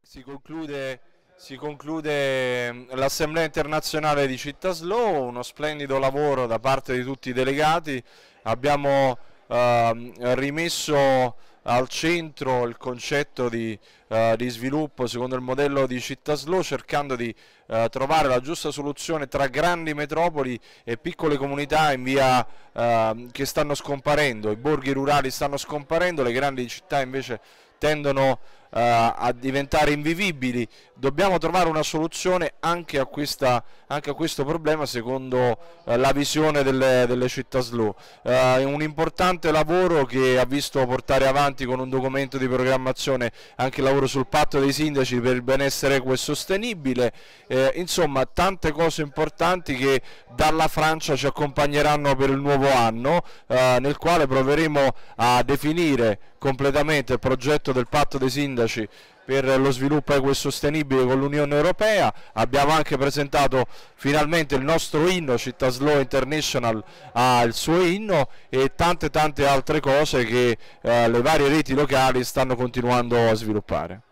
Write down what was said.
Si conclude, conclude mm, l'Assemblea internazionale di Città Slow, uno splendido lavoro da parte di tutti i delegati. Abbiamo rimesso al centro il concetto di, eh, di, sviluppo secondo il modello di Città Slow cercando di eh, trovare la giusta soluzione tra grandi metropoli e piccole comunità in via eh, che stanno scomparendo, i borghi rurali stanno scomparendo, le grandi città invece tendono uh, a diventare invivibili. Dobbiamo trovare una soluzione anche a, questa, anche a questo problema secondo uh, la visione delle, delle città slow. È un importante lavoro che ha visto portare avanti con un documento di programmazione anche il lavoro sul patto dei sindaci per il benessere equo e sostenibile. Eh, insomma, tante cose importanti che dalla Francia ci accompagneranno per il nuovo anno, nel quale proveremo a definire completamente il progetto del patto dei sindaci per lo sviluppo equo e sostenibile con l'Unione Europea, abbiamo anche presentato finalmente il nostro inno, Città Slow International ha il suo inno e tante tante altre cose che eh, le varie reti locali stanno continuando a sviluppare.